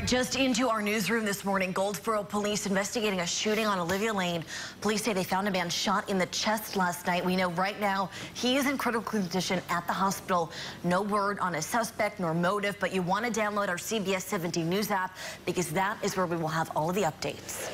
right, just into our newsroom this morning, Goldsboro police investigating a shooting on Olivia Lane. Police say they found a man shot in the chest last night. We know right now he is in critical condition at the hospital. No word on a suspect nor motive, but you want to download our CBS 17 News app because that is where we will have all of the updates.